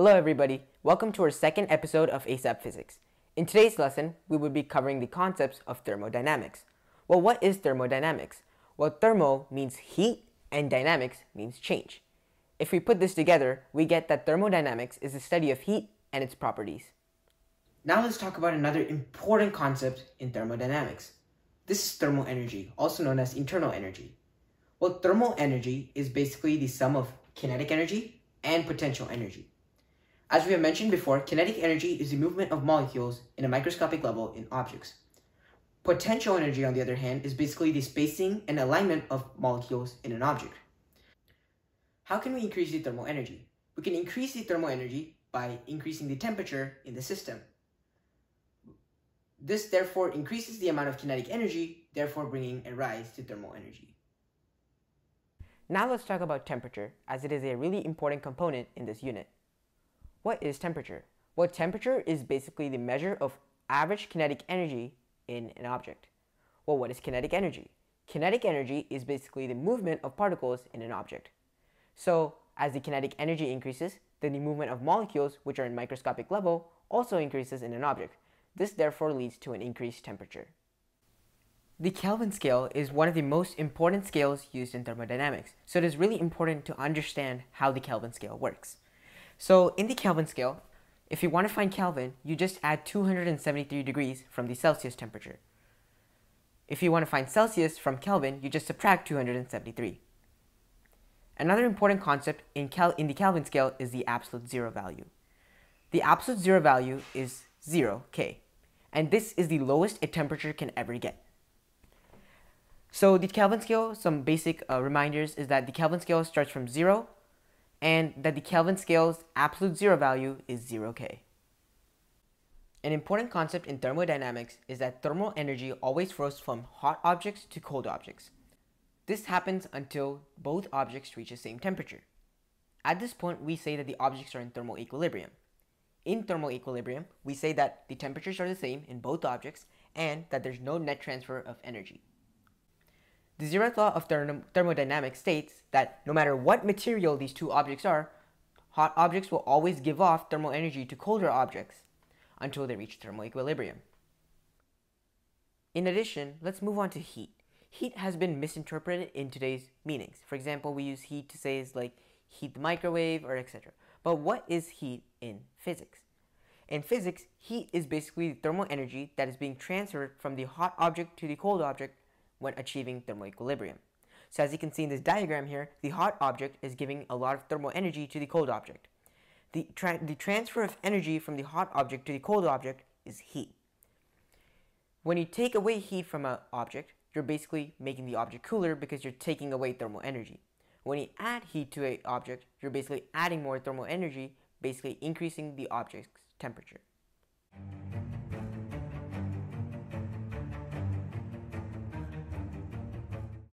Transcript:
Hello everybody, welcome to our second episode of ASAP Physics. In today's lesson, we will be covering the concepts of thermodynamics. Well, what is thermodynamics? Well, thermo means heat and dynamics means change. If we put this together, we get that thermodynamics is the study of heat and its properties. Now let's talk about another important concept in thermodynamics. This is thermal energy, also known as internal energy. Well, thermal energy is basically the sum of kinetic energy and potential energy. As we have mentioned before, kinetic energy is the movement of molecules in a microscopic level in objects. Potential energy, on the other hand, is basically the spacing and alignment of molecules in an object. How can we increase the thermal energy? We can increase the thermal energy by increasing the temperature in the system. This therefore increases the amount of kinetic energy, therefore bringing a rise to thermal energy. Now let's talk about temperature, as it is a really important component in this unit. What is temperature? Well, temperature is basically the measure of average kinetic energy in an object. Well, what is kinetic energy? Kinetic energy is basically the movement of particles in an object. So, as the kinetic energy increases, then the movement of molecules, which are in microscopic level, also increases in an object. This therefore leads to an increased temperature. The Kelvin scale is one of the most important scales used in thermodynamics, so it is really important to understand how the Kelvin scale works. So in the Kelvin scale, if you want to find Kelvin, you just add 273 degrees from the Celsius temperature. If you want to find Celsius from Kelvin, you just subtract 273. Another important concept in, Kel in the Kelvin scale is the absolute zero value. The absolute zero value is 0, K, and this is the lowest a temperature can ever get. So the Kelvin scale, some basic uh, reminders is that the Kelvin scale starts from 0 and that the Kelvin scale's absolute zero value is 0K. An important concept in thermodynamics is that thermal energy always flows from hot objects to cold objects. This happens until both objects reach the same temperature. At this point, we say that the objects are in thermal equilibrium. In thermal equilibrium, we say that the temperatures are the same in both objects and that there's no net transfer of energy. The zeroth law of therm thermodynamics states that no matter what material these two objects are, hot objects will always give off thermal energy to colder objects until they reach thermal equilibrium. In addition, let's move on to heat. Heat has been misinterpreted in today's meanings. For example, we use heat to say is like heat the microwave or etc. But what is heat in physics? In physics, heat is basically the thermal energy that is being transferred from the hot object to the cold object when achieving thermal equilibrium. So as you can see in this diagram here, the hot object is giving a lot of thermal energy to the cold object. The, tra the transfer of energy from the hot object to the cold object is heat. When you take away heat from an object, you're basically making the object cooler because you're taking away thermal energy. When you add heat to an object, you're basically adding more thermal energy, basically increasing the object's temperature.